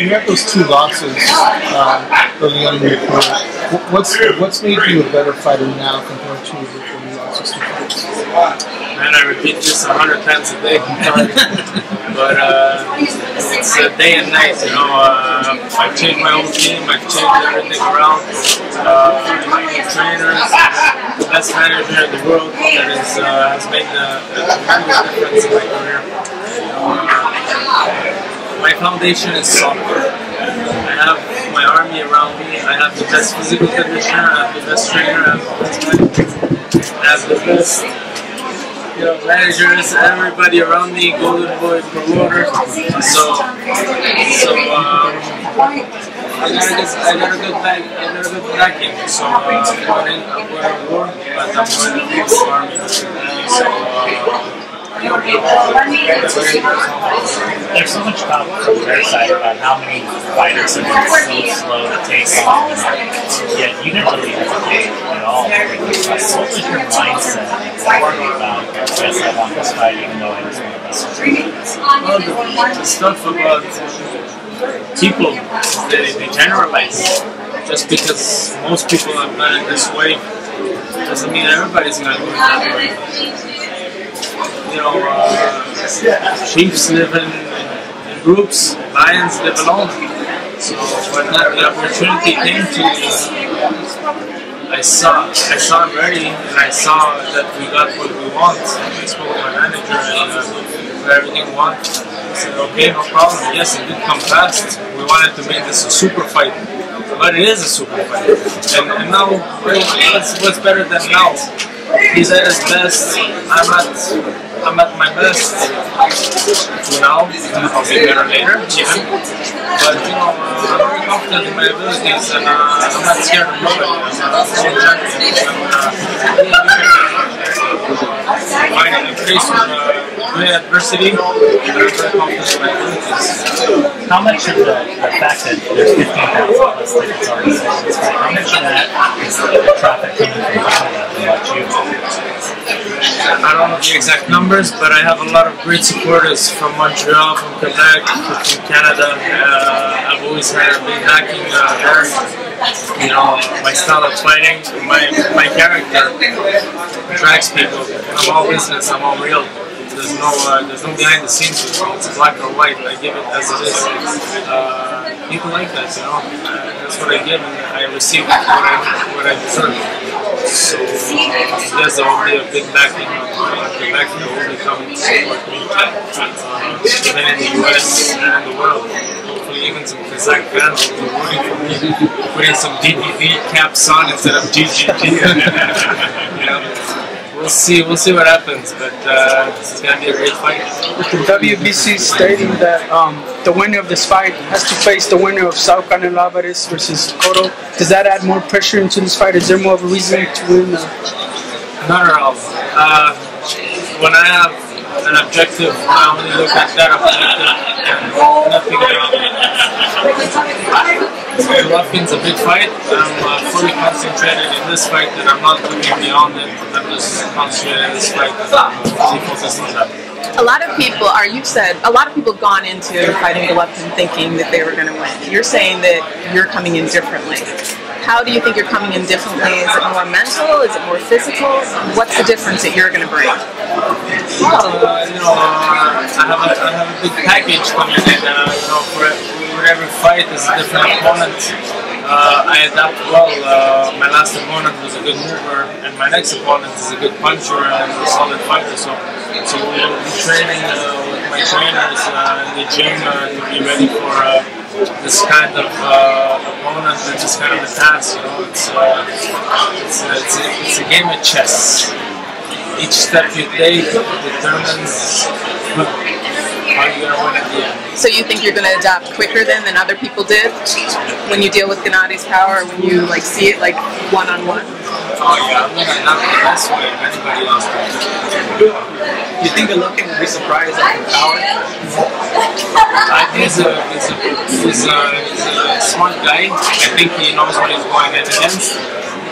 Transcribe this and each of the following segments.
you have those two losses um, early on in your career. What's what's made you a better fighter now compared to before you lost those two fights? Man, I repeat this a hundred times a day. but uh, it's a day and night, you know. Uh, I've changed my own team. I've changed everything around. Uh, my trainers, the best manager in the world that is, uh, has made the, the tremendous difference in my career. My foundation is solid. I have my army around me. I have the best physical conditioner. I have the best trainer. I have the best. I have the best you know, managers, everybody around me, Golden Boy promoter. So, so um, I got a good, I got a good back, I got a good backing. So uh, I'm going in, I'm going to war, but I'm going to the army. There's so much talk from their side about how many fighters have been so slow to take on, yet you didn't really hesitate at all. to. What was your mindset exactly about, yes, I want this fight even though one of the best? Well, the, stuff about people, they, they generalize. Just because most people have done it this way doesn't mean everybody's gonna do it that way. You know, uh, chiefs live in, in groups, lions live alone. So when that, the opportunity came to me, I saw, I saw ready, and I saw that we got what we want. I spoke with my manager, and uh, everything we want. I said, okay, no problem. Yes, it did come fast. We wanted to make this a super fight, but it is a super fight. And, and now, what's, what's better than now? He's at his best. I'm at, I'm at my best. Now, I'll be better later, even. But you know, uh, I'm very confident in my abilities, and uh, I'm not scared of nobody. I'm full champion. I'm uh, faced with uh, great adversity, and I'm very confident in my abilities. How much of the, the fact that there's 15,000 plus tickets already sold fight, how much of that is the traffic coming from Canada I don't know the exact numbers, but I have a lot of great supporters from Montreal, from Quebec, from Canada. Uh, I've always had big backing uh, there. You know, my style of fighting, my my character attracts people. I'm all business. I'm all real. There's no uh, there's no behind the scenes. It's black or white. I give it as it is. Uh, people like that, you know. Uh, that's what I give, and I receive what I what I deserve. So uh, there's already a big backing Quebec that will be coming to support me, uh, even in the US and the world. Hopefully even some Kazakh fans will be rooting for me, putting some DVD caps on instead of GGG. you know, we'll see, we'll see what happens, but uh, this is gonna be a great fight. With The WBC stating that um, the winner of this fight has to face the winner of Saul Canelo Alvarez versus Cotto. Does that add more pressure into this fight? Is there more of a reason to win? Uh, Not at all. Uh, when I have an objective, I only look at that objective and nothing around. Golovkin's a big fight. I'm uh, fully concentrated in this fight and I'm not looking beyond it. I'm just concentrated in this fight and focused on that. A lot of people are. You said a lot of people gone into fighting Golovkin thinking that they were going to win. You're saying that you're coming in differently. How do you think you're coming in differently? Is it more mental? Is it more physical? What's the difference that you're going to bring? Uh, you know, uh, I have a, I have a big package coming in. Uh, you know, for, for every fight is a different opponent. Uh, I adapt well. Uh, my last opponent was a good mover, and my next opponent is a good puncher and a solid fighter. So, so we'll be training uh, with my trainers uh, in the gym uh, to be ready for uh, this kind of uh, opponent and this kind of a task. You know, it's uh, it's, it's, a, it's a game of chess. Each step you take determines how you're gonna win at the end. So you think you're going to adapt quicker then than other people did when you deal with Gennady's power? When you like see it like one on one? Oh yeah, I'm gonna adapt the best way if anybody else does. You think Golovkin will be surprised at your power? I think he's a, he's, a, he's, a, he's a smart guy. I think he knows what he's going in against.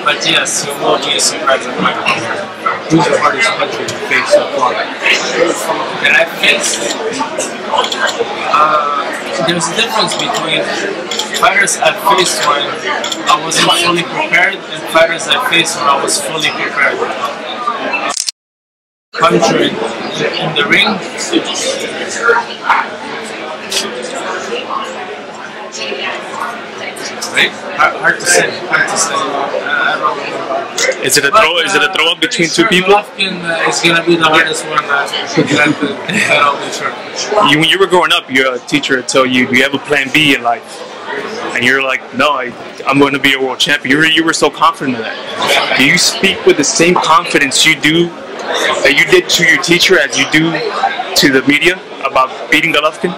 But yes, he will be surprised at my power. Who's the hardest puncher you faced so far? That I faced, uh, there's a difference between fighters I faced when I wasn't fully prepared and fighters I faced when I was fully prepared. Puncher in, the ring. Right? Hard, hard to say. Hard to say. Uh, I don't know. Is it a throw? Is it a throw up between two people? Golovkin uh, is gonna be the hardest one uh. That I'll be sure. You, when you were growing up, your teacher would tell you, "Do you have a plan B in life?" And you're like, "No, I, I'm going to be a world champion." You were, you were so confident in that. Do you speak with the same confidence you do that you did to your teacher as you do to the media about beating Golovkin?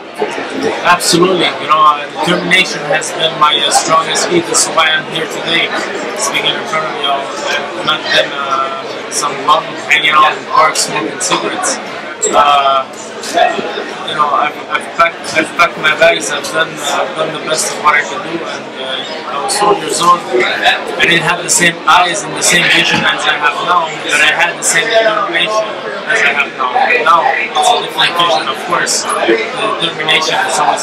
Absolutely. You know, uh, determination has been my uh, strongest key. This is why I'm here today, speaking in front of you all, not than uh, some bum hanging out in park smoking cigarettes. Uh, you know, I've, I've, packed, I've packed my bags. I've done, I've done the best of what I could do, and uh, I was 12 years old. I didn't have the same eyes and the same vision as I have now, but I had the same determination as I have now. Now it's a different vision, of course. The determination is always.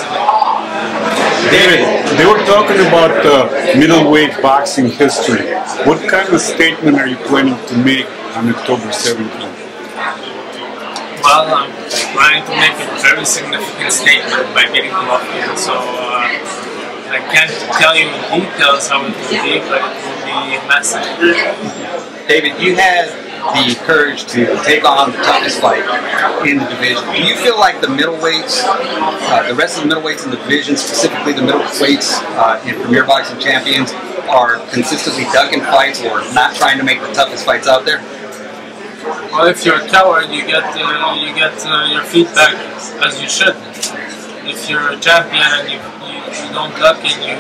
David, they were talking about uh, middleweight boxing history. What kind of statement are you planning to make on October 17th? Well, I'm trying to make a very significant statement by getting Golovkin, so uh, I can't tell you in details how it will be, but it will be massive. David, you had the courage to take on the toughest fight in the division. Do you feel like the middleweights, uh, the rest of the middleweights in the division, specifically the middleweights uh, in Premier Boxing Champions, are consistently ducking fights or not trying to make the toughest fights out there? Well, if you're a coward, you get uh, you get uh, your feedback as you should. If you're a champion and you, you, you don't duck and you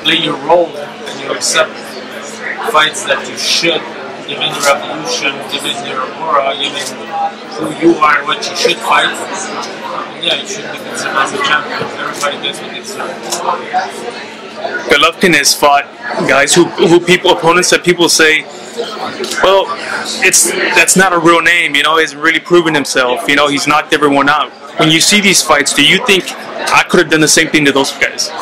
play your role and you accept fights that you should, given your evolution, given your aura, given who you are and what you should fight, yeah, you should be considered as a champion. Everybody gets what they deserve. Golovkin has fought guys who, who people opponents that people say, well, it's that's not a real name. You know, he's really proven himself. You know, he's knocked everyone out. When you see these fights, do you think I could have done the same thing to those guys? Uh,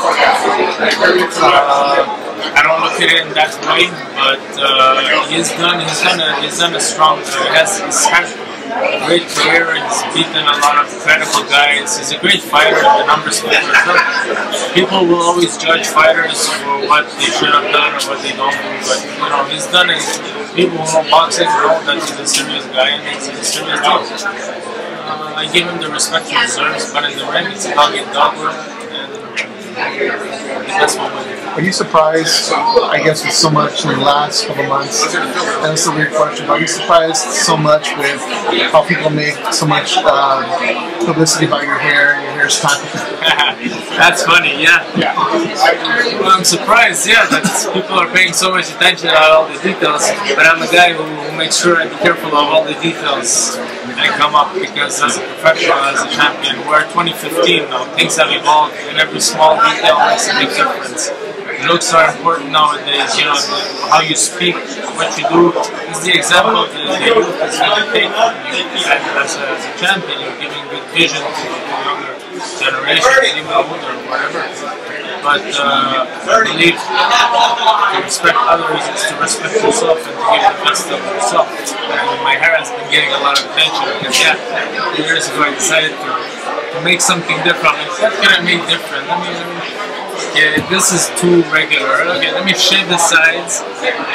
I don't look at it in that way, but uh, he's done he's done a he's done a strong. Uh, has a great career. He's beaten a lot of credible guys. He's a great fighter. The numbers speak for themselves. People will always judge fighters for what they should have done or what they don't do, but you know he's done it. People who know boxing know that he's a serious guy and he's a serious deal. Uh, I give him the respect he deserves, but in the ring, it's a dog eat dog world, and that's what we. Are you surprised, I guess, with so much in the last couple of months? And that's a weird question. Are you surprised so much with how people make so much uh, publicity about your hair? Your hair's topical. That's funny, yeah. yeah. Well, I'm surprised, yeah, that people are paying so much attention on all the details, but I'm a guy who, who makes sure I be careful of all the details that come up because as a professional, as a champion, we're 2015 now, things have evolved and every small detail makes a big difference. Looks are important nowadays, you know, how you speak, what you do is the example that the youth is going to take you. As a, as a champion, you're giving good vision to the younger generation, even older, whatever. But uh, I believe to respect others is to respect yourself and to give the best of yourself. And my hair has been getting a lot of attention because, yeah, years ago I decided to, to make something different. Like, what can I make different? Let me, okay, this is too regular. Okay, let me shave the sides.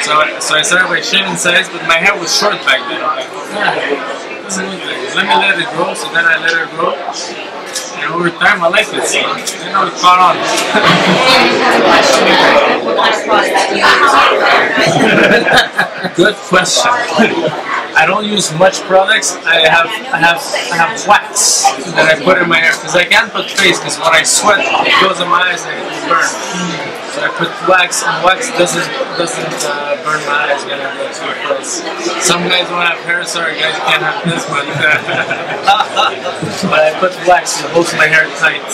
So, so I started by shaving sides, but my hair was short back then. I'm like, yeah, doesn't look like it. Let me let it grow. So then I let it grow. And over time, I like it. So, you know, it caught on. Good question. I don't use much products. I have I have I have wax that I put in my hair because I can't put face because when I sweat it goes in my eyes and it burn. So I put wax and wax doesn't doesn't uh, burn my eyes to. Some guys don't have hair. Sorry guys, can't have this, but but I put wax that holds my hair tight.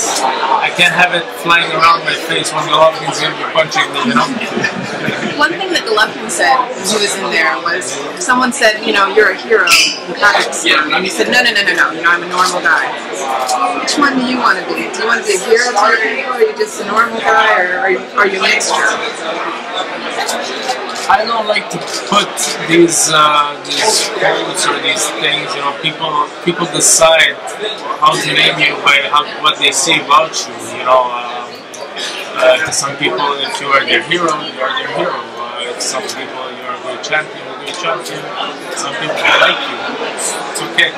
I can't have it flying around my face when Golovkin's gonna be punching me. You know. One thing that Golovkin said when he was in there was someone said, you know, you're a hero and you said, no, no, no, no, no, you know, I'm a normal guy. Which one do you want to be? Do you want to be a hero to your people, or are you just a normal guy, or are you, are you a mixture? I don't like to put these uh, these quotes or these things. You know, people people decide how to name you by how, what they say about you. You know, uh, uh, to some people, if you are their hero, you are their hero. Uh, to some people, you are a great champion, a great champion. Some people like you. It's okay.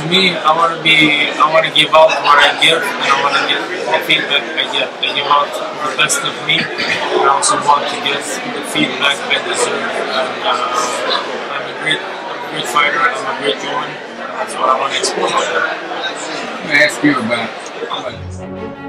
To me, I want to be. I want to give out what I give, and I want to get the feedback I get. I give out the best of me, and I also want to get the feedback I deserve. And uh, I'm a great, I'm a great fighter. I'm a great human. So I want to explore that. Let me ask you about.